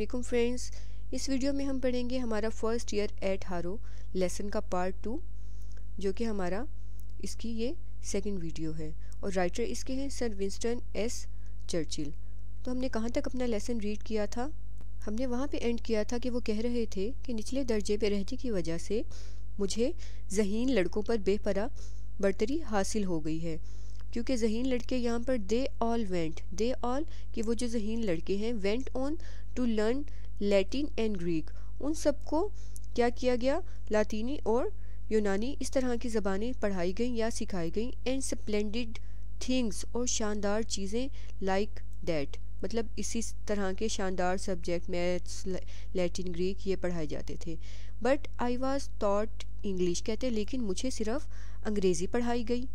Aslam friends इस video में हम पढ़ेंगे हमारा first year at Harrow lesson का पार्ट टू जो कि हमारा, इसकी ये सेकंड वीडियो है. और राइटर इसके हैं सर विंस्टन एस चर्चिल तो हमने कहाँ तक अपना लेसन रीड किया था? हमने वहाँ पे एंड किया था कि वो कह रहे थे कि निचले दर्जे पे रहने की वजह से मुझे जहीन लड़कों पर बेपरा बरतरी हासिल हो गई है। क्योंकि जहीन लड़के यहाँ पर they all went they all कि वो जो जहीन लड़के हैं went on to learn Latin and Greek उन सबको क्या किया गया? लातीनी और यूनानी इस तरह की ज़बानें पढ़ाई गई या सिखाई गई एंड स्प्लेंडेड थिंग्स और शानदार चीज़ें लाइक डैट मतलब इसी तरह के शानदार सब्जेक्ट मैथ्स लैटिन ग्रीक ये पढ़ाए जाते थे. But I was taught English कहते, लेकिन मुझे सिर्फ़ अंग्रेज़ी पढ़ाई गई.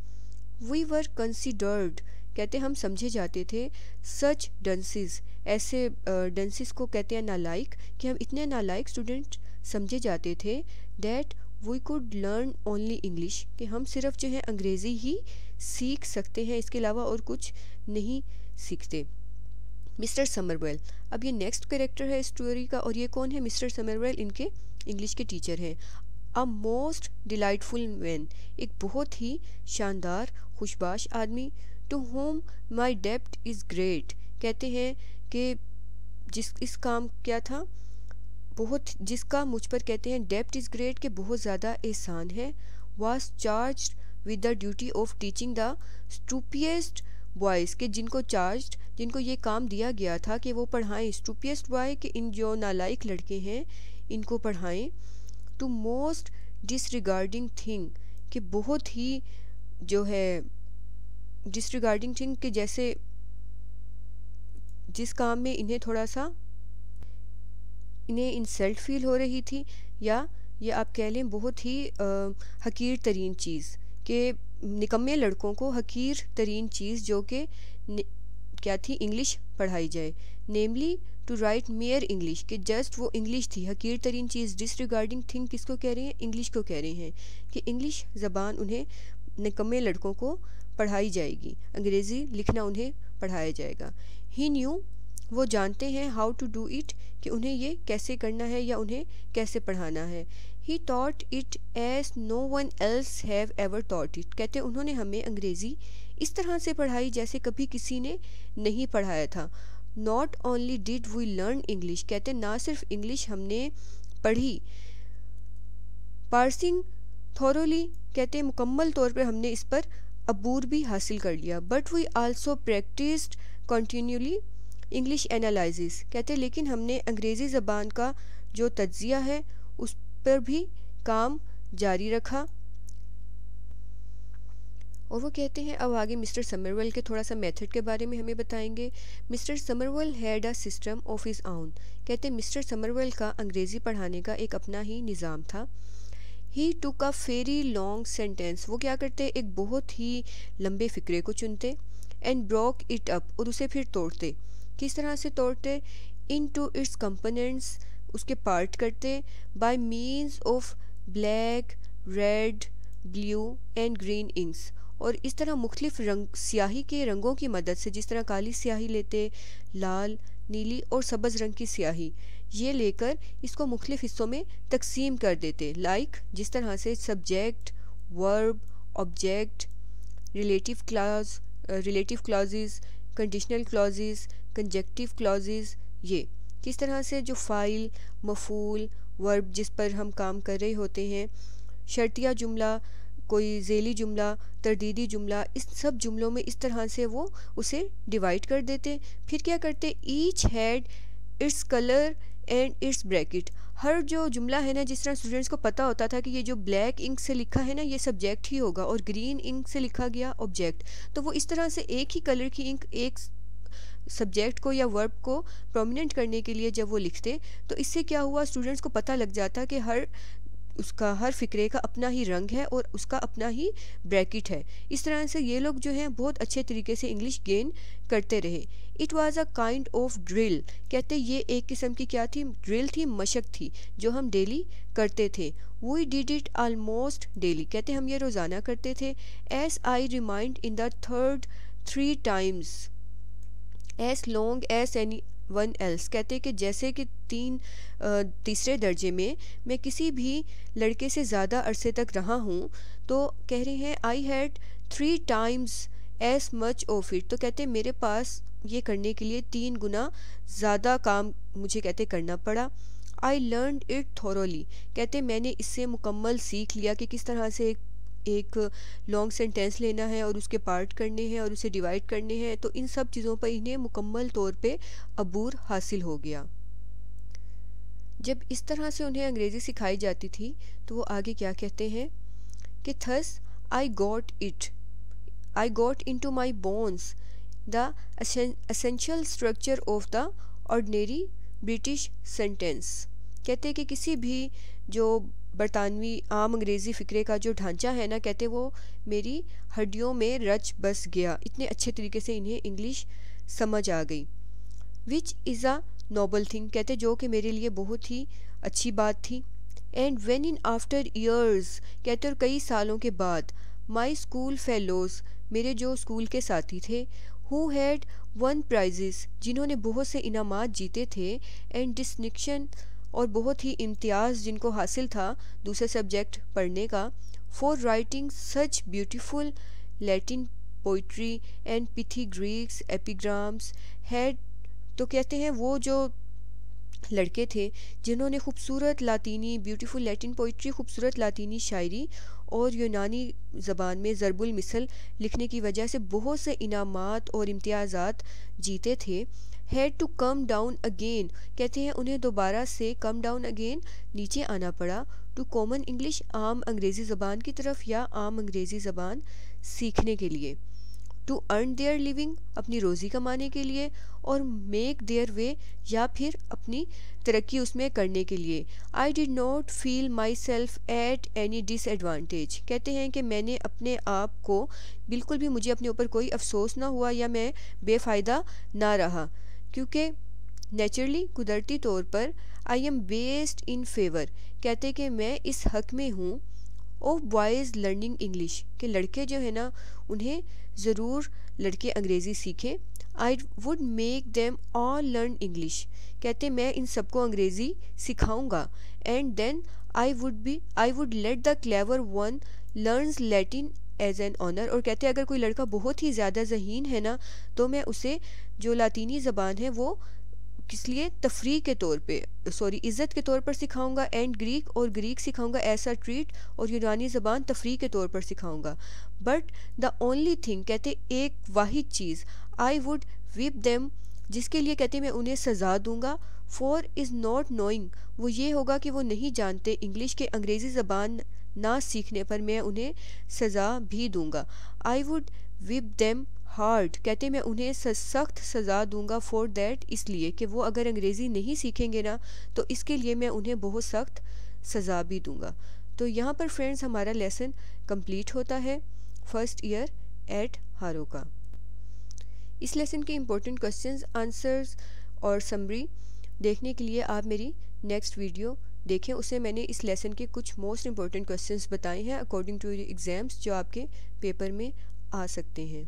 वी वर कंसिडर्ड कहते हम समझे जाते थे सच डंसिस ऐसे डंसिस को कहते हैं नालायक, कि हम इतने नालायक स्टूडेंट समझे जाते थे that we could learn only English कि हम सिर्फ़ जो है अंग्रेज़ी ही सीख सकते हैं, इसके अलावा और कुछ नहीं सीखते। मिस्टर समरवेल, अब ये नेक्स्ट करेक्टर है स्टोरी का और ये कौन है? मिस्टर समरवेल, इनके इंग्लिश के टीचर हैं। अ मोस्ट डिलाइटफुल मैन एक बहुत ही शानदार, खुशबाश आदमी टू होम माई डेप्ट इज़ ग्रेट कहते हैं कि जिस, इस काम क्या था? बहुत, जिसका मुझ पर कहते हैं डेप्ट इज़ ग्रेट के बहुत ज़्यादा एहसान है was charge with the duty of teaching the stupidest boys के जिनको चार्ज जिनको ये काम दिया गया था कि वो पढ़ाएँ स्टूपियस्ट बॉय के इन जो नालायक लड़के हैं, इनको पढ़ाएँ। टू मोस्ट डिसरिगार्डिंग थिंग कि बहुत ही जो है डिसरिगार्डिंग थिंग के जैसे जिस काम में इन्हें थोड़ा सा इन्हें इंसल्ट फील हो रही थी या ये आप कह लें बहुत ही आ, हकीर तरीन चीज़ के निकम्मे लड़कों को हकीर तरीन चीज़ जो कि क्या थी इंग्लिश पढ़ाई जाए। Namely to write mere English कि जस्ट वो इंग्लिश थी। हकीर तरीन चीज़ डिसरिगार्डिंग थिंग किसको कह रहे हैं? इंग्लिश को कह रहे हैं कि इंग्लिश ज़बान उन्हें निकम्मे लड़कों को पढ़ाई जाएगी। अंग्रेज़ी लिखना उन्हें पढ़ाया जाएगा। ही न्यू वो जानते हैं हाउ टू डू इट कि उन्हें ये कैसे करना है या उन्हें कैसे पढ़ाना है। He taught it as no one else have ever taught it कहते उन्होंने हमें अंग्रेज़ी इस तरह से पढ़ाई जैसे कभी किसी ने नहीं पढ़ाया था। Not only did we learn English कहते ना सिर्फ़ इंग्लिश हमने पढ़ी। पार्सिंग थॉरोली कहते मुकम्मल तौर पर हमने इस पर अबूर भी हासिल कर लिया। But we also practised continuously English analysis कहते लेकिन हमने अंग्रेज़ी ज़बान का जो तजिया है, उस पर भी काम जारी रखा। और वो कहते हैं, अब आगे मिस्टर समरवेल के थोड़ा सा मेथड के बारे में हमें बताएँगे। Mr Somervell had a system of his own कहते हैं, मिस्टर समरवेल का अंग्रेज़ी पढ़ाने का एक अपना ही निज़ाम था। ही टू का फेरी लॉन्ग सेंटेंस वो क्या करते? एक बहुत ही लंबे फ़िक्रे को चुनते एंड ब्रॉक इट अप और उसे फिर तोड़ते। किस तरह से तोड़ते? इन टू इट्स कंपोनेंट्स उसके पार्ट करते by means of black red blue and green inks और इस तरह मुख्तलिफ़ रंग, स्याही के रंगों की मदद से जिस तरह काली स्याही लेते, लाल, नीली और सब्ज़ रंग की स्याही, ये लेकर इसको मुख्तलिफ़ हिस्सों में तकसीम कर देते। लाइक जिस तरह से subject verb object relative class relative clauses conditional clauses conjunctive clauses ये। किस तरह से जो फ़ाइल मफूल वर्ब जिस पर हम काम कर रहे होते हैं, शर्तिया जुमला कोई जेली जुमला, तरदीदी जुमला, इस सब जुमलों में इस तरह से वो उसे डिवाइड कर देते। फिर क्या करते? Each had its colour and its bracket हर जो जुमला है ना, जिस तरह स्टूडेंट्स को पता होता था कि ये जो ब्लैक इंक से लिखा है ना, ये सब्जेक्ट ही होगा और ग्रीन इंक से लिखा गया ऑब्जेक्ट तो वो इस तरह से एक ही कलर की इंक एक सब्जेक्ट को या वर्ब को प्रोमिनेंट करने के लिए जब वो लिखते तो इससे क्या हुआ? स्टूडेंट्स को पता लग जाता कि हर उसका, हर फिक्रे का अपना ही रंग है और उसका अपना ही ब्रैकेट है। इस तरह से ये लोग जो हैं, बहुत अच्छे तरीके से इंग्लिश गेन करते रहे। It was a kind of drill कहते ये एक किस्म की क्या थी? ड्रिल थी, मशक थी, जो हम डेली करते थे। We did it almost daily कहते हम ये रोज़ाना करते थे। As I remained in the third three times as long as anyone else कहते हैं कि जैसे कि तीन तीसरे दर्जे में मैं किसी भी लड़के से ज़्यादा अरसे तक रहा हूँ तो कह रहे हैं I had three times as much of it तो कहते मेरे पास ये करने के लिए तीन गुना ज़्यादा काम मुझे कहते करना पड़ा। आई लर्न इट थोरोली कहते मैंने इससे मुकम्मल सीख लिया कि किस तरह से एक एक लॉन्ग सेंटेंस लेना है और उसके पार्ट करने हैं और उसे डिवाइड करने हैं तो इन सब चीज़ों पर इन्हें मुकम्मल तौर पे अबूर हासिल हो गया। जब इस तरह से उन्हें अंग्रेज़ी सिखाई जाती थी तो वो आगे क्या कहते हैं? कि thus I got it I got into my bones the essential structure of the ordinary British sentence कहते हैं कि किसी भी जो बरतानवी आम अंग्रेज़ी फ़िक्रे का जो ढांचा है ना, कहते वो मेरी हड्डियों में रच बस गया। इतने अच्छे तरीके से इन्हें इंग्लिश समझ आ गई। Which is a noble thing कहते जो कि मेरे लिए बहुत ही अच्छी बात थी। And when in after years कहते और कई सालों के बाद माई स्कूल फेलोज़ मेरे जो स्कूल के साथी थे हु हैड वन प्राइजेस जिन्होंने बहुत से इनामात जीते थे एंड डिस्टिंक्शन और बहुत ही इम्तियाज़ जिनको हासिल था दूसरे सब्जेक्ट पढ़ने का for writing such beautiful Latin poetry and pithy Greeks epigrams had तो कहते हैं वो जो लड़के थे जिन्होंने खूबसूरत लातीनी ब्यूटीफुल लैटिन पोइट्री खूबसूरत लातीनी शायरी और यूनानी ज़बान में ज़रबुल मिसल लिखने की वजह से बहुत से इनामात और इम्तियाज़ात जीते थे। Had to come down again कहते हैं उन्हें दोबारा से कम डाउन अगेन नीचे आना पड़ा। टू कॉमन इंग्लिश आम अंग्रेज़ी ज़बान की तरफ़ या आम अंग्रेज़ी ज़बान सीखने के लिए। टू अर्न देयर लिविंग अपनी रोज़ी कमाने के लिए, और मेक देयर वे या फिर अपनी तरक्की उसमें करने के लिए। I did not feel myself at any disadvantage कहते हैं कि मैंने अपने आप को, बिल्कुल भी मुझे अपने ऊपर कोई अफसोस ना हुआ या मैं बेफ़ायदा ना रहा। क्योंकि नेचुरली कुदरती तौर पर I am biased in favour कहते कि मैं इस हक में हूँ। ऑफ़ बॉयज़ लर्निंग इंग्लिश के लड़के जो है ना, उन्हें ज़रूर लड़के अंग्रेज़ी सीखें। I would make them all learn English कहते मैं इन सबको अंग्रेज़ी सिखाऊँगा। And then I would be I would let the clever one learns Latin as an honour और कहते हैं, अगर कोई लड़का बहुत ही ज़्यादा जहीन है ना तो मैं उसे जो लातीनी ज़बान है, वो किस लिए? तफरी के तौर पे सॉरी इज़्ज़त के तौर पर सिखाऊँगा एंड ग्रीक और ग्रीक सिखाऊँगा ऐसा ट्रीट और यूनानी ज़बान तफरी के तौर पर सिखाऊँगा. बट द ओनली थिंग कहते एक वाहिद चीज़ आई वुड विप देम जिसके लिए कहते मैं उन्हें सज़ा दूँगा फॉर इज़ नॉट नोइंग वो ये होगा कि वो नहीं जानते इंग्लिश के अंग्रेज़ी ज़बान ना सीखने पर मैं उन्हें सज़ा भी दूँगा। I would whip them hard कहते मैं उन्हें सख्त सज़ा दूँगा फॉर दैट इसलिए कि वो अगर अंग्रेज़ी नहीं सीखेंगे ना तो इसके लिए मैं उन्हें बहुत सख्त सज़ा भी दूँगा। तो यहाँ पर फ्रेंड्स हमारा लेसन कंप्लीट होता है फ़र्स्ट ईयर एट हारो का इस लेसन के इम्पोर्टेंट क्वेश्चंस आंसर्स और समरी देखने के लिए आप मेरी नेक्स्ट वीडियो देखें, उसे मैंने इस लेसन के कुछ मोस्ट इंपॉर्टेंट क्वेश्चंस बताए हैं अकॉर्डिंग टू एग्ज़ाम्स जो आपके पेपर में आ सकते हैं।